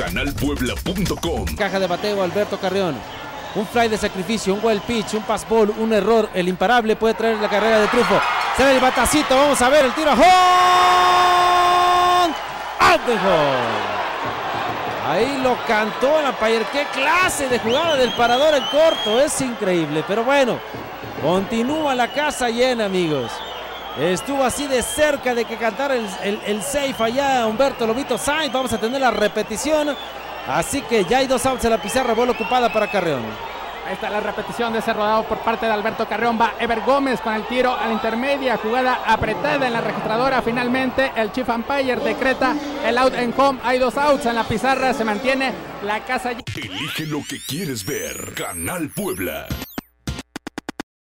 Canalpuebla.com. Caja de bateo Alberto Carrión. Un fly de sacrificio, un well pitch, un pass ball, un error. El imparable puede traer la carrera de triunfo. Sale el batacito, vamos a ver el tiro. ¡Home! ¡Out de home! Ahí lo cantó la Payer. ¡Qué clase de jugada del parador en corto! Es increíble, pero bueno. Continúa la casa llena, amigos. Estuvo así de cerca de que cantara el, el, el safe allá Humberto Lobito Sainz. Vamos a tener la repetición. Así que ya hay dos outs en la pizarra, bola ocupada para Carreón. Ahí está la repetición de ese rodado por parte de Alberto Carreón. Va Ever Gómez con el tiro a la intermedia. Jugada apretada en la registradora. Finalmente el Chief Umpire decreta el out en home. Hay dos outs en la pizarra. Se mantiene la casa. Elige lo que quieres ver. Canal Puebla.